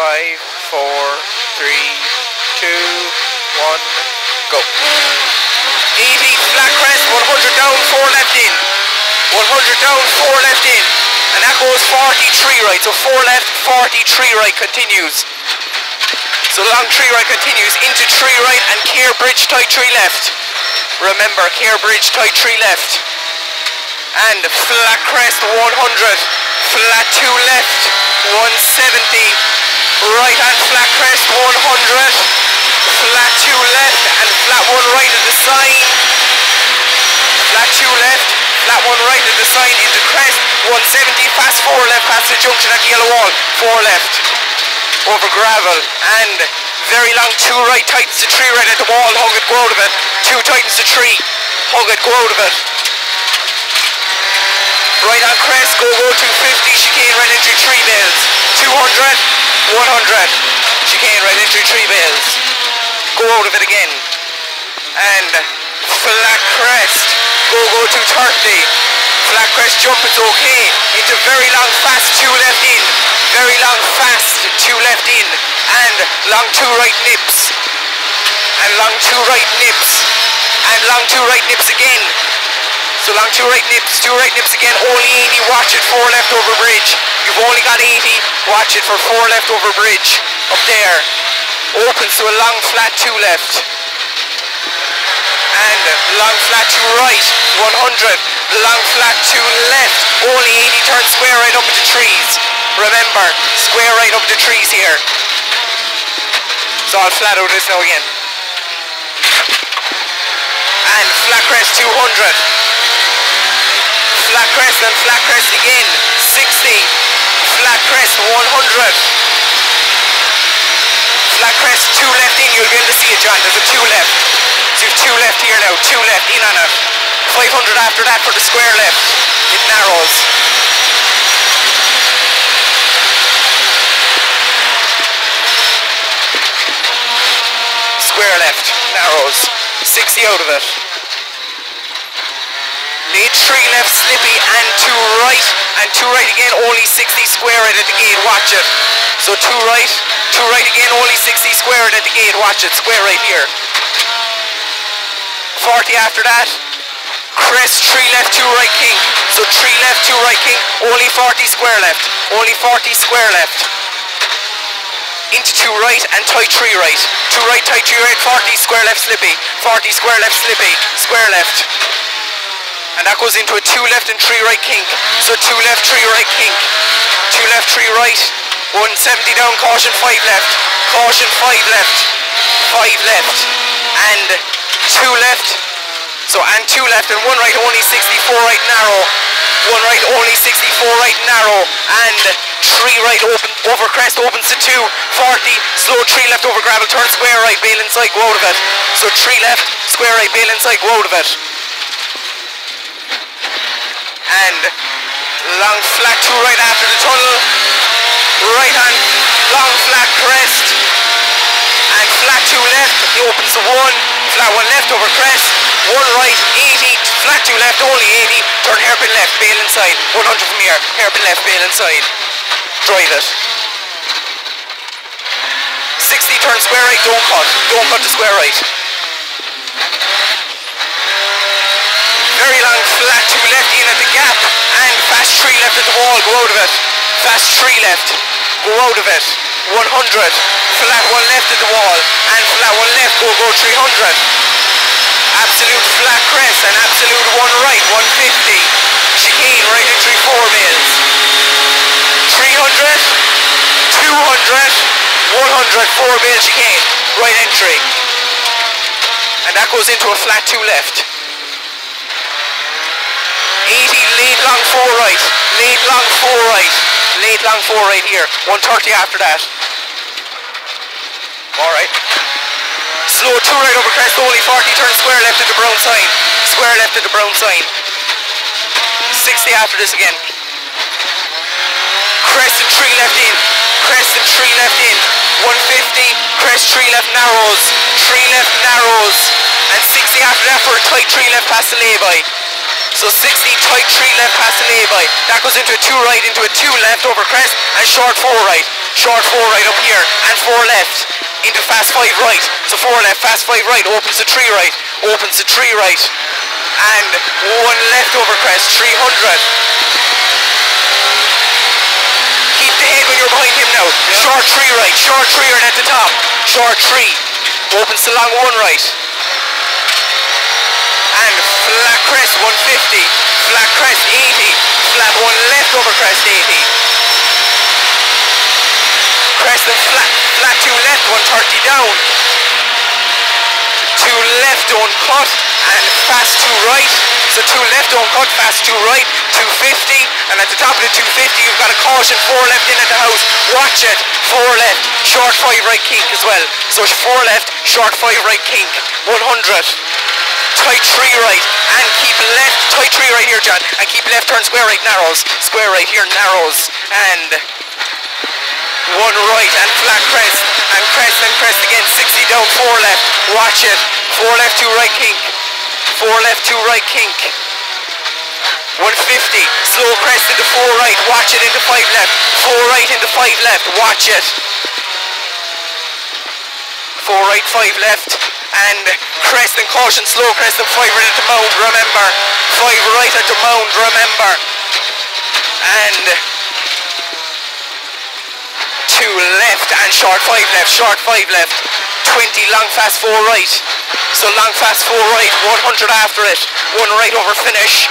Five, four, three, two, one, go. 80, flat crest, 100 down, four left in. 100 down, four left in. And that goes 43 right. So four left, 43 right continues. So long tree right continues into tree right and Care Bridge tight tree left. Remember, Care Bridge tight tree left. And flat crest 100. Flat two left 170. Right hand flat crest 100. Flat two left and flat one right at the sign. Flat two left. Flat one right at the sign into crest 170. Fast four left past the junction at the yellow wall. Four left over gravel and very long two right tightens the tree right at the wall hug it go out of it two tightens the tree hug it go out of it right on crest go go 250 chicane right into tree bales. 200 100 chicane right into tree bales. Go out of it again. And flat crest go go 230 flat crest jump it's okay. Into very long fast two left in. Very long fast two left in. And long two right nips. And long two right nips. And long two right nips again so long two right nips two right nips again. Only 80 watch it four left over bridge. You've only got 80 watch it for four left over bridge. Up there. Opens to a long flat two left. And long flat two right 100 long flat two left. Only 80 turn square right up into trees. Remember, square right up the trees here. So I'll flat out this now again. And flat crest 200. Flat crest and flat crest again. 60. Flat crest 100. Flat crest two left in. You'll be able to see it, John. There's a two left. So you've two left here now. Two left in on it. 500 after that for the square left. It narrows. square left, narrows, 60 out of it. Lead three left, slippy, and two right, and two right again, only 60 square right at the gate, watch it. So two right, two right again, only 60 square right at the gate, watch it, square right here. 40 after that, crest, three left, two right king. So three left, two right king, only 40 square left, only 40 square left into two right and tight three right. Two right, tight three right, 40 square left slippy. 40 square left slippy, square left. And that goes into a two left and three right kink. So two left, three right kink. Two left, three right. 170 down, caution five left. Caution five left. Five left. And two left. So and two left and one right, only 64 right narrow. One right, only 64 right narrow. And three right open over crest opens to two 40 slow three left over gravel turn square right bail inside go out of it so three left square right bail inside go out of it long flat two right after the tunnel. Right hand long flat crest. And flat two left it opens to one. Flat one left over crest. One right 80 flat two left only 80 turn hairpin left bail inside. 100 from here hairpin left bail inside. Drive it. 60 turn square right don't cut. Don't cut to square right very long flat two left in at the gap. And fast three left at the wall. Go out of it. Fast three left. Go out of it. 100 flat one left at the wall. And flat one left. Go go 300 absolute flat crest and absolute one right. 150 chicane right entry four mils. 300 200 100 four mil chicane. Right entry. And that goes into a flat two left 80 lead long four right. Lead long four right. Lead long four right here. 130 after that. All right. Slow two right over crest only 40 turn square left at the brown sign. Square left at the brown sign. 60 after this again. Crest and three left in. Crest and three left in. 150 crest three left narrows. Three left narrows. And 60 after that for a tight three left past the lay-by So 60 tight three left past the lay-by. That goes into a two right, into a two left over crest, and short four right. Short four right up here, and four left. Into fast five right. So four left, fast five right, opens the three right, opens the three right. And one left over crest, 300. Keep the head when you're behind him now. Short three right, short three right at the top. Short three. Opens the long one right. Flat crest 150. Flat crest 80. Flat one left over crest 80. Crest and flat. Flat two left 130 down. Two left don't cut and fast two right. So two left don't cut, fast two right, 250. And at the top of the 250 you've got a caution, four left in at the house. Watch it. Four left, short five right kink as well. So four left, short five right kink. 100 tight tree right and keep left. Tight tree right here John. And keep left turn square right narrows. Square right here narrows. And one right and flat crest. And crest and crest again. 60 down four left. Watch it. Four left two right kink. Four left two right kink. 150 slow crest into four right. Watch it into five left. Four right into five left. Watch it four right five left and crest and caution, slow crest and five right at the mound, remember. Five right at the mound, remember. And two left and short five left, short five left. 20 long fast four right. So long fast four right, 100 after it. One right over finish.